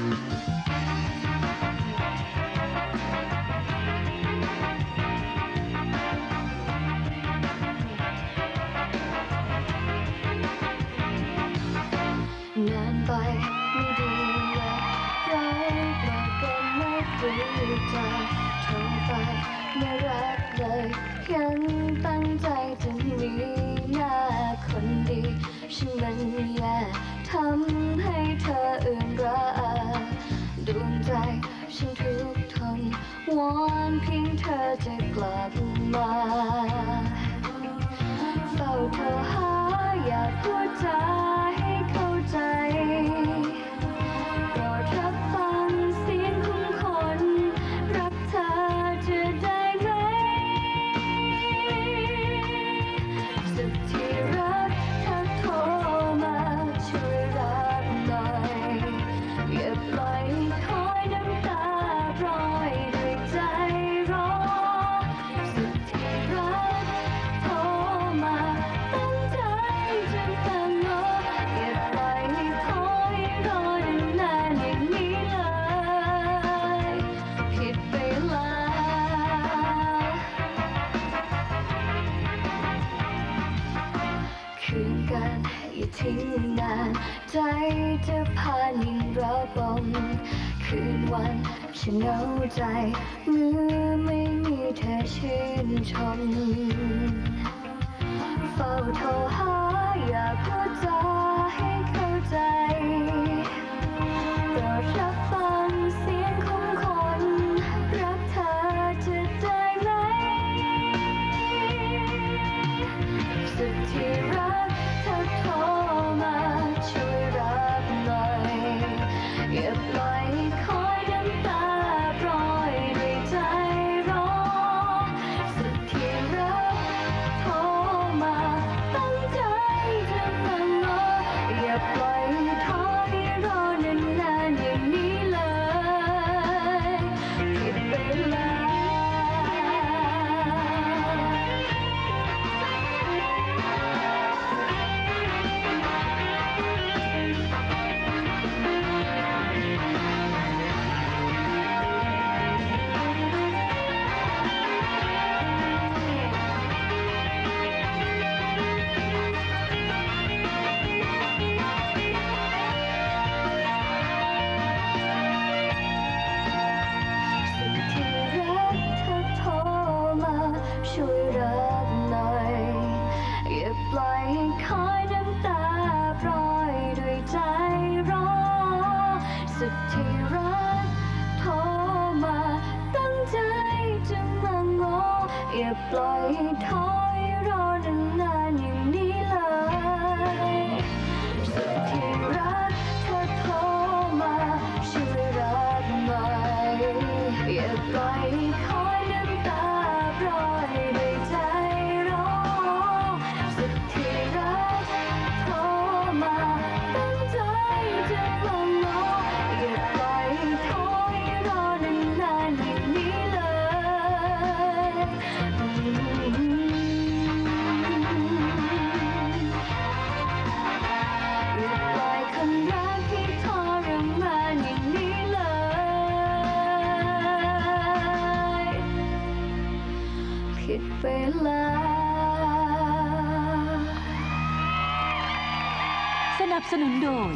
งานไปไม่ดีและรักเรากัไม่รู้ใจโทรไปไม่รับเลยยังตั้งใจ วอนเพียงเธอจะกลับมา เฝ้าเธอหาอยากพูดจา คืนกันอย่าทิ้งนาน ใจจะผ่านยิ่งระบมคืนวันฉันเหงาใจเมื่อไม่มีเธอชื่นชมเฝ้าโทรหาอยากพูดใจ to ิดไปล้สนับสนุนโดย